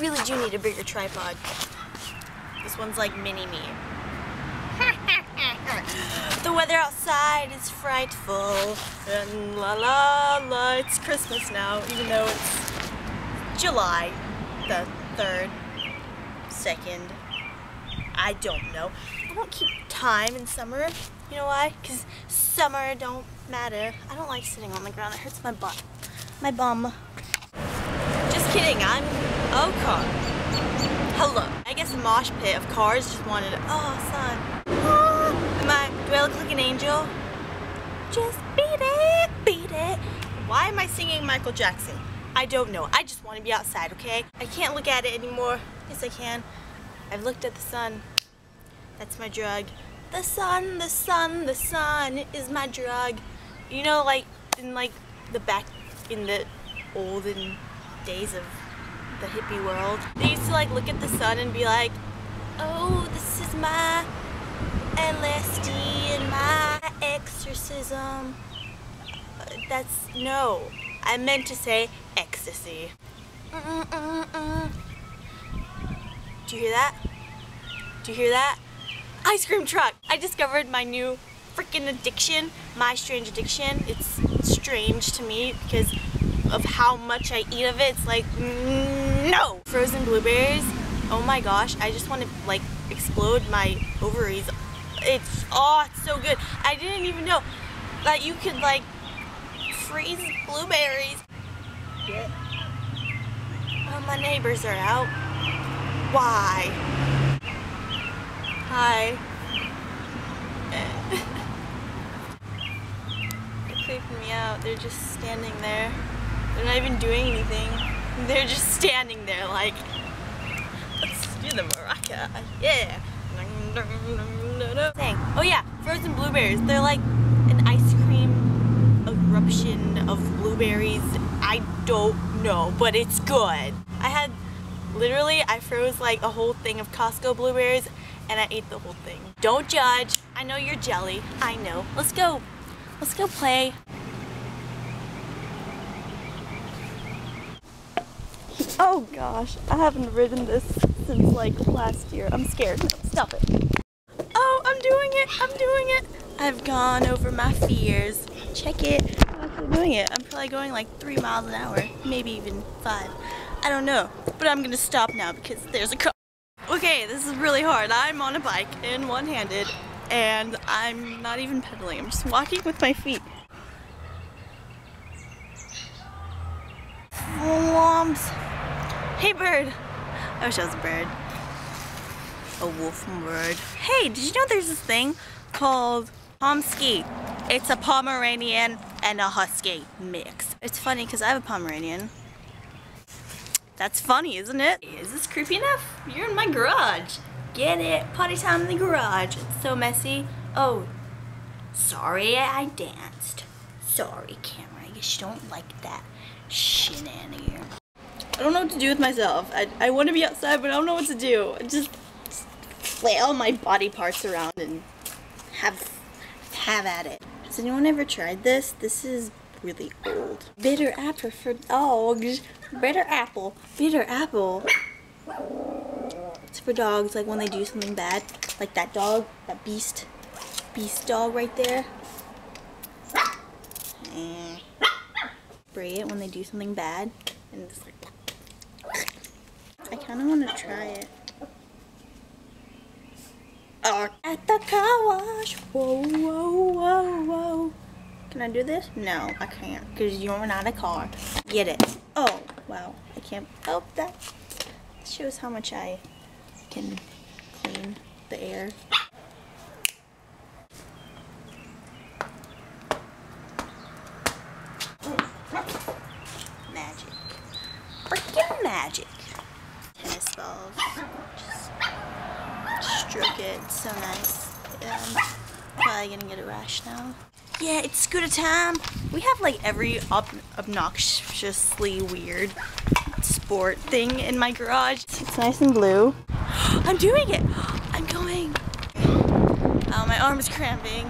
really do need a bigger tripod. This one's like mini me. the weather outside is frightful. And la la la, it's Christmas now, even though it's July the 3rd, 2nd. I don't know. I don't keep time in summer. You know why? Because summer don't matter. I don't like sitting on the ground. It hurts my butt. My bum. Just kidding. I'm oh car. Hello. I guess a mosh pit of cars just wanted to, oh son. Ah, am I do I look like an angel? Just beat it, beat it. Why am I singing Michael Jackson? I don't know. I just want to be outside, okay? I can't look at it anymore. Yes, I can. I've looked at the sun. That's my drug. The sun, the sun, the sun is my drug. You know, like, in like the back, in the olden days of the hippie world, they used to like look at the sun and be like, oh, this is my LSD and my exorcism. That's, no. I meant to say ecstasy. Mm -mm -mm Do you hear that? Do you hear that? Ice cream truck! I discovered my new freaking addiction, my strange addiction. It's strange to me because of how much I eat of it. It's like, mm, no! Frozen blueberries, oh my gosh, I just want to like explode my ovaries. It's, oh, it's so good. I didn't even know that you could like freeze blueberries. Yeah. Oh, my neighbors are out. Why? Hi. They're creeping me out. They're just standing there. They're not even doing anything. They're just standing there like, let's do the maraca. Yeah. Oh yeah, frozen blueberries. They're like an ice cream eruption of blueberries. I don't know, but it's good. I had literally, I froze like a whole thing of Costco blueberries and I ate the whole thing. Don't judge. I know you're jelly. I know. Let's go. Let's go play. Oh gosh, I haven't ridden this since like last year. I'm scared. No, stop it. Oh, I'm doing it. I'm doing it. I've gone over my fears. Check it. I'm actually doing it. I'm probably going like three miles an hour, maybe even five. I don't know, but I'm gonna stop now because there's a car. Okay, this is really hard. I'm on a bike and one-handed and I'm not even pedaling. I'm just walking with my feet. Lumps. Hey bird. I wish I was a bird. A wolf bird. Hey, did you know there's this thing called Pomsky? It's a Pomeranian and a Husky mix. It's funny because I have a Pomeranian. That's funny, isn't it? Is this creepy enough? You're in my garage. Get it? Potty time in the garage. It's so messy. Oh, sorry I danced. Sorry, camera. I guess you don't like that shenanigan. I don't know what to do with myself. I, I want to be outside, but I don't know what to do. I just, just flail my body parts around and have have at it. Has anyone ever tried this? This is really old. Bitter apple for dogs. Bitter apple. Bitter apple. It's for dogs, like when they do something bad. Like that dog, that beast. Beast dog right there. Eh. Spray it when they do something bad. And just like I kind of want to try it. Oh, at the car wash. Whoa, whoa, whoa, whoa. Can I do this? No, I can't because you're not a car. Get it. Oh, wow. I can't. Oh, that shows how much I can clean the air. Magic. Freaking magic. Balls. Just stroke it. So nice. Um, probably gonna get a rash now. Yeah, it's scooter time. We have like every ob obnoxiously weird sport thing in my garage. It's nice and blue. I'm doing it. I'm going. Oh, my arm is cramping.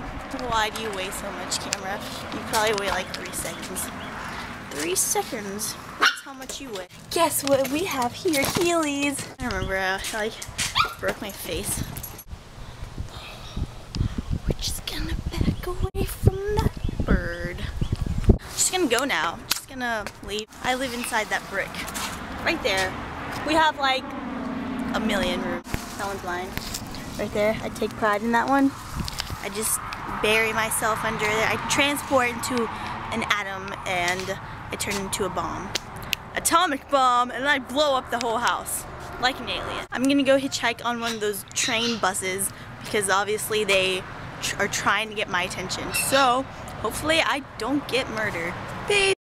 Why do you weigh so much, camera? You probably weigh like three seconds. Three seconds. Much you would. Guess what we have here? Heelys. I remember I like broke my face. We're just gonna back away from that bird. Just gonna go now. Just gonna leave. I live inside that brick. Right there. We have like a million rooms. That one's mine. Right there. I take pride in that one. I just bury myself under there. I transport into an atom and I turn into a bomb. Atomic bomb and I blow up the whole house like an alien. I'm gonna go hitchhike on one of those train buses because obviously they tr are trying to get my attention. So hopefully I don't get murdered. Peace.